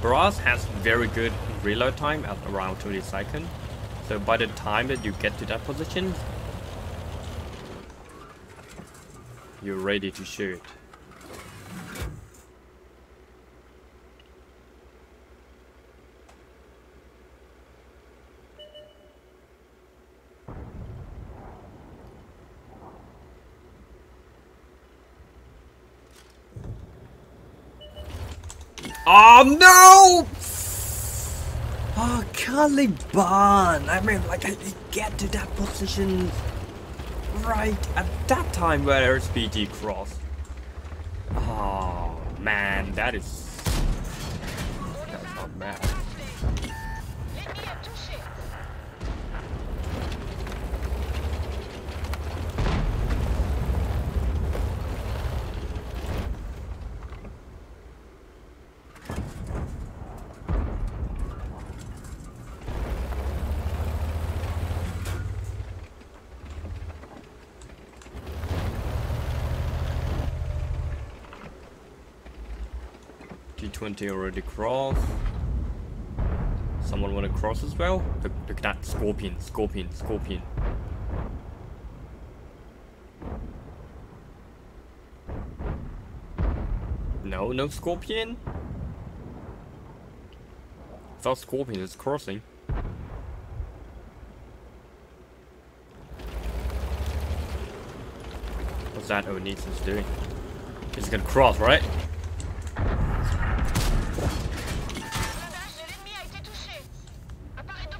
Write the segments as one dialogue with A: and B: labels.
A: Bourrasque has very good reload time at around 20 seconds. So by the time that you get to that position, you're ready to shoot. Oh no! Oh, Caliban! I mean, like, I get to that position right at that time where there's BG cross. Oh, man, that is... That's not bad. T20 already crossed. Someone wanna cross as well? Look, look at that scorpion, scorpion, scorpion. No, no scorpion? Thought scorpion is crossing. What's that Onisus doing? He's gonna cross, right?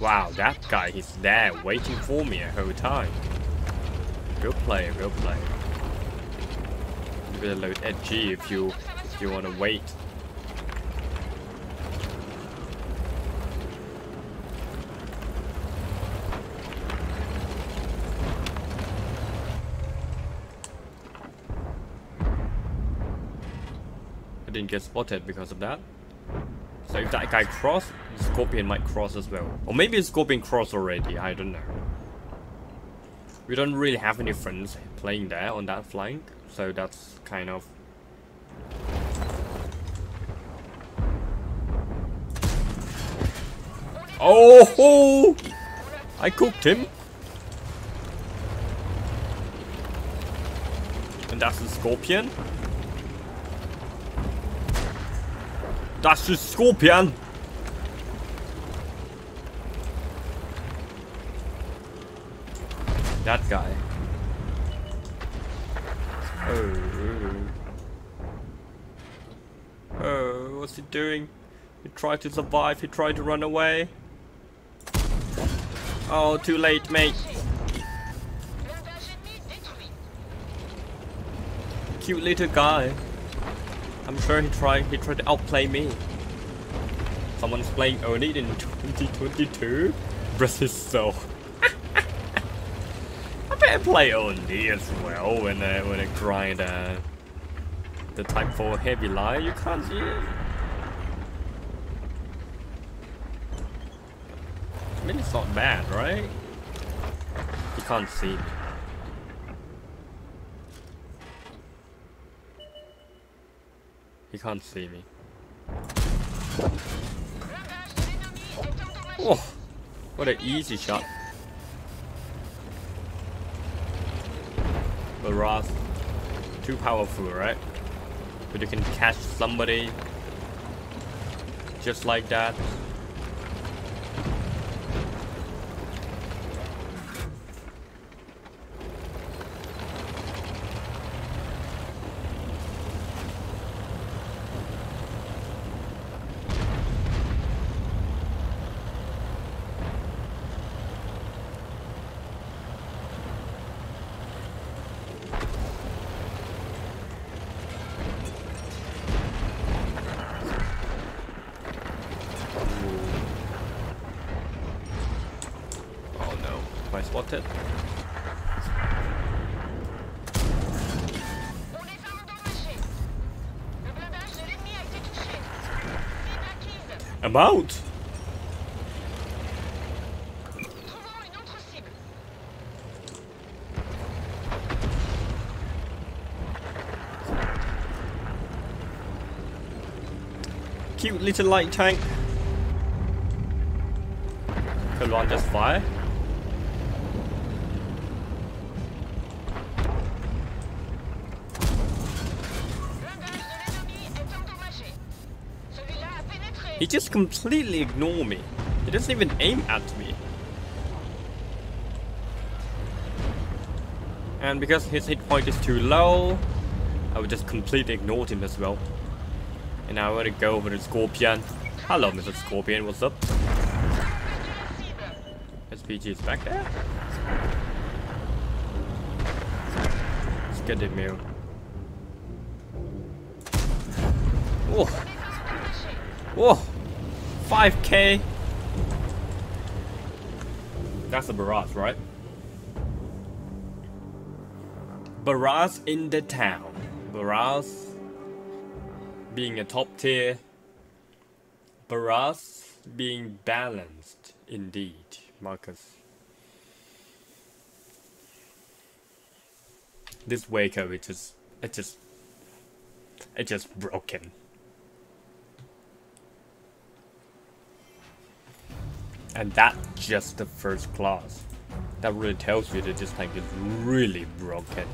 A: Wow, that guy, is there waiting for me a whole time. Good play, good play. You better load edgy if you if you wanna wait. I didn't get spotted because of that. So if that guy cross, Scorpion might cross as well. Or maybe Scorpion cross already, I don't know. We don't really have any friends playing there on that flank, so that's kind of... Oh! I cooked him! And that's the Scorpion. Das ist Scorpion. That guy. Oh. Oh, what's he doing? He tried to survive, he tried to run away. Oh, too late, mate. Cute little guy. I'm sure he tried he tried to outplay me. Someone's playing Oni in 2022? Bless his soul. I better play Oni as well when uh, when I grind uh, the type 4 heavy line. You can't see it. I mean it's not bad, right? You can't see me. He can't see me. Oh. oh, what an easy shot. The Roth, too powerful, right? But you can catch somebody just like that.
B: Une autre cible.
A: cute little light tank. Could one just fire? He just completely ignored me. He doesn't even aim at me. And because his hit point is too low, I would just completely ignore him as well. And now I want to go over the Scorpion. Hello, Mr. Scorpion, what's up? SPG is back there? Let's get the mail. Whoa. Whoa. 5k. That's a Bourrasque, right? Bourrasque in the town. Bourrasque being a top tier. Barrage being balanced indeed, Marcus. This Waco, it just, it just, it just broken. And that's just the first class. That really tells you that this tank is really broken.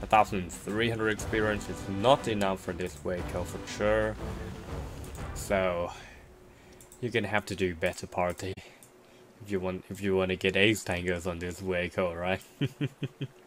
A: 1300 experience is not enough for this vehicle for sure. So you're gonna have to do better party if you want if you want to get ace tankers on this vehicle, right?